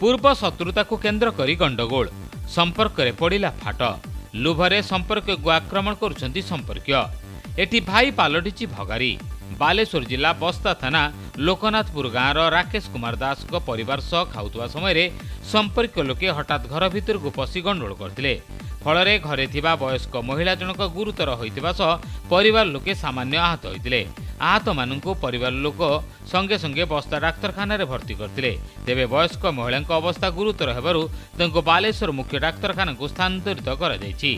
पूर्व शत्रुता को शत्रुताको केन्द्रकरी गण्डोल सम्पर्कले पडिला फाट संपर्क सम्पर्कीय आक्रमण गर्ुन सम्पर्कीय एटी भाई पालटि भगारी बालेश्वर जिल्ला बस्ता थाना लोकनाथपुर गाँ राकेश कुमार दास को दासको परिवारसँग संपर्क लोके घर हठात्र भरको पशि गण्डोल फलै घर ठा वयस्क महिला जनक गुतर लोके सामान्य आहत हुने ଆହତମାନଙ୍କୁ ପରିବାର ଲୋକ ସଙ୍ଗେ ସଙ୍ଗେ ବସ୍ତା ଡାକ୍ତରଖାନାରେ ଭର୍ତ୍ତି କରିଥିଲେ ତେବେ ବୟସ୍କ ମହିଳାଙ୍କ ଅବସ୍ଥା ଗୁରୁତର ହେବାରୁ ତାଙ୍କୁ ବାଲେଶ୍ୱର ମୁଖ୍ୟ ଡାକ୍ତରଖାନାକୁ ସ୍ଥାନାନ୍ତରିତ କରାଯାଇଛି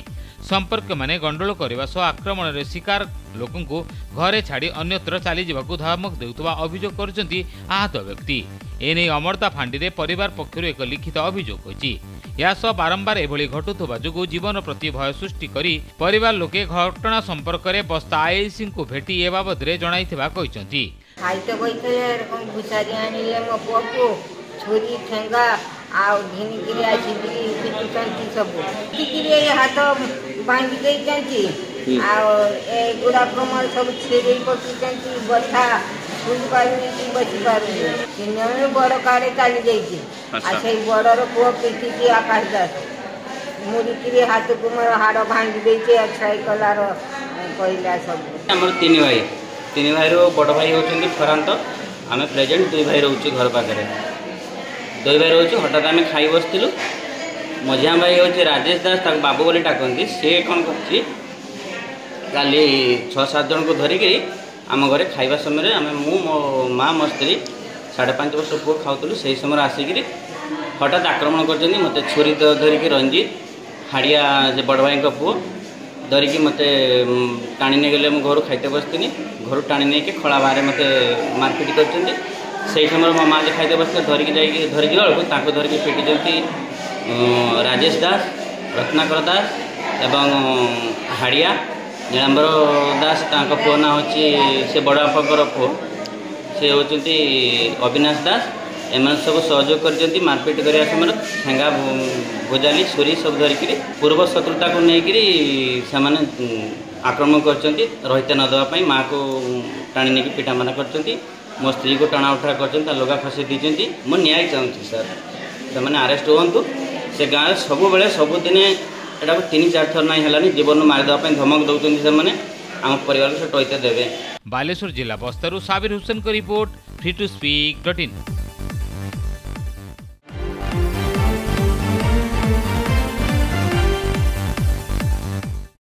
ସମ୍ପର୍କୀୟମାନେ ଗଣ୍ଡଳ କରିବା ସହ ଆକ୍ରମଣରେ ଶିକାର ଲୋକଙ୍କୁ ଘରେ ଛାଡ଼ି ଅନ୍ୟତ୍ର ଚାଲିଯିବାକୁ ଧମକ ଦେଉଥିବା ଅଭିଯୋଗ କରିଛନ୍ତି ଆହତ ବ୍ୟକ୍ତି ଏନେଇ ଅମର୍ତା ଫାଣ୍ଡିରେ ପରିବାର ପକ୍ଷରୁ ଏକ ଲିଖିତ ଅଭିଯୋଗ ହୋଇଛି ଏହାସହ ବାରମ୍ବାର ଏଭଳି ଘଟୁଥିବା ଯୋଗୁଁ ଜୀବନ ପ୍ରତି ଭୟ ସୃଷ୍ଟି କରି ପରିବାର ଲୋକେ ଘଟଣା ସମ୍ପର୍କରେ ବସ୍ତା ଆଇଆଇସିଙ୍କୁ ଭେଟି ଏ ବାବଦରେ ଜଣାଇଥିବା କହିଛନ୍ତି ଆଉ ଏଗୁଡ଼ାକ ମୋର ସବୁ ଛିଡ଼ି ପକେଇଛନ୍ତି ବଥା ସ୍କୁଲ ପାଇବିନି କି ବସି ପାରୁନି ତିନି ଜଣ ବଡ଼ କାର୍ଡ଼ ଚାଲି ଯାଇଛି ଆଉ ସେଇ ବଡ଼ର ପୁଅ ପିଟିଛି ଆକାଶ ଦାସ ମୁଡ଼ିକିରି ହାତକୁ ମୋର ହାଡ଼ ଭାଙ୍ଗି ଦେଇଛି ଏକ୍ସରେ କଲାର କହିଲା ସବୁ ଆମର ତିନି ଭାଇ ତିନି ଭାଇରୁ ବଡ଼ ଭାଇ ହେଉଛନ୍ତି ଫରାନ୍ତ ଆମେ ପ୍ରେଜେଣ୍ଟ ଦୁଇ ଭାଇ ରହୁଛୁ ଘର ପାଖରେ ଦୁଇ ଭାଇ ରହୁଛୁ ହଠାତ୍ ଆମେ ଖାଇ ବସିଥିଲୁ ମଝିଆ ଭାଇ ହେଉଛି ରାଜେଶ ଦାସ ତାକୁ ବାବୁ ବୋଲି ଡାକନ୍ତି ସେ କ'ଣ କରୁଛି କାଲି ଛଅ ସାତ ଜଣଙ୍କୁ ଧରିକିରି आम घर मु समयले म मात्री साढे पाँच वर्ष पूर्व खाऊ सही समय आसिक हटात आक्रमण गरिन्छ म छुरी धरिक रञ्जित हाडिया बड भाइको पू धरिक मते टाणि नै गोरु खाइते बसिनी घर टाणिकि खला बाहे मारपिट गरिन्छ समयमा म माते बसि धरिक धा बेला तरिक फिटिन्छ राजेश दास रत्नाकर दास एवं हाडिया ନୀଳାମ୍ବର ଦାସ ତାଙ୍କ ପୁଅ ନାଁ ହେଉଛି ସେ ବଡ଼ ବାପାଙ୍କର ପୁଅ ସେ ହେଉଛନ୍ତି ଅବିନାଶ ଦାସ ଏମାନେ ସବୁ ସହଯୋଗ କରିଛନ୍ତି ମାରପିଟ୍ କରିବା ସମୟରେ ଠେଙ୍ଗା ଭୋଜାଲି ଛୁରୀ ସବୁ ଧରିକିରି ପୂର୍ବ ଶତ୍ରୁତାକୁ ନେଇକିରି ସେମାନେ ଆକ୍ରମଣ କରିଛନ୍ତି ରହିତେ ନ ଦେବା ପାଇଁ ମାଆକୁ ଟାଣି ନେଇକି ପିଠାମାନ କରିଛନ୍ତି ମୋ ସ୍ତ୍ରୀକୁ ଟଣା ଉଠା କରିଛନ୍ତି ତା ଲୁଗା ଖସାଇ ଦେଇଛନ୍ତି ମୁଁ ନ୍ୟାୟ ଚାହୁଁଛି ସାର୍ ସେମାନେ ଆରେଷ୍ଟ ହୁଅନ୍ତୁ ସେ ଗାଁରେ ସବୁବେଳେ ସବୁଦିନେ ଏଟାକୁ ତିନି ଚାରି ଥର ନାହିଁ ହେଲାନି ଜୀବନ ମାରିଦେବା ପାଇଁ ଧମକ ଦେଉଛନ୍ତି ସେମାନେ ଆମ ପରିବାରକୁ ସେ ଟଇତା ଦେବେ ବାଲେଶ୍ୱର ଜିଲ୍ଲା ବସ୍ତାରୁ Sabir ହୁସେନଙ୍କ report free to speak dot in